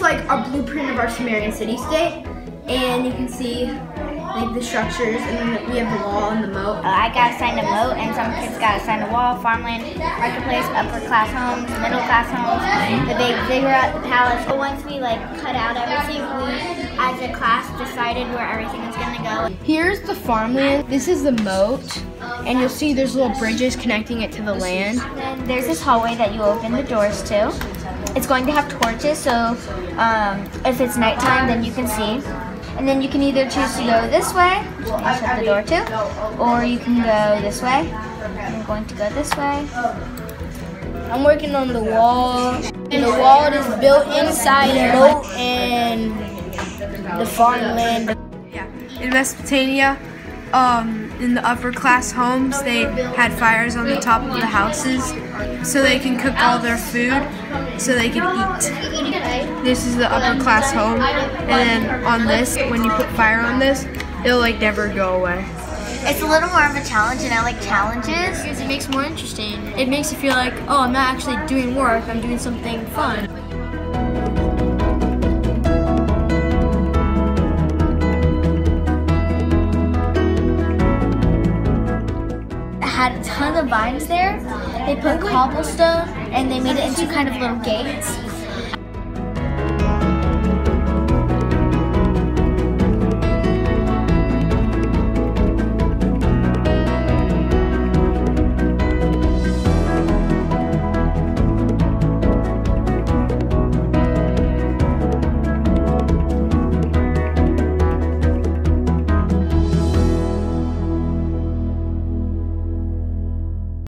like a blueprint of our Sumerian city-state. And you can see like the structures, and then we have the wall and the moat. Uh, I got assigned a moat, and some kids got assigned a wall, farmland, marketplace, upper class homes, middle class homes, the big ziggurat, the palace. But once we like cut out everything, we as a class decided where everything was gonna go. Here's the farmland. This is the moat, and you'll see there's little bridges connecting it to the land. Then there's this hallway that you open the doors to. It's going to have torches, so um, if it's nighttime, then you can see. And then you can either choose to go this way, which I shut the door to, or you can go this way. I'm going to go this way. I'm working on the wall, and the wall is built inside the moat and the farmland. Yeah, in Mesopotamia, um, in the upper class homes, they had fires on the top of the houses so they can cook all their food so they can eat. This is the upper class home, and then on this, when you put fire on this, it'll like never go away. It's a little more of a challenge, and I like challenges. Because it makes it more interesting. It makes you feel like, oh, I'm not actually doing work, I'm doing something fun. Had a ton of vines there. They put cobblestone and they made it into kind of little gates.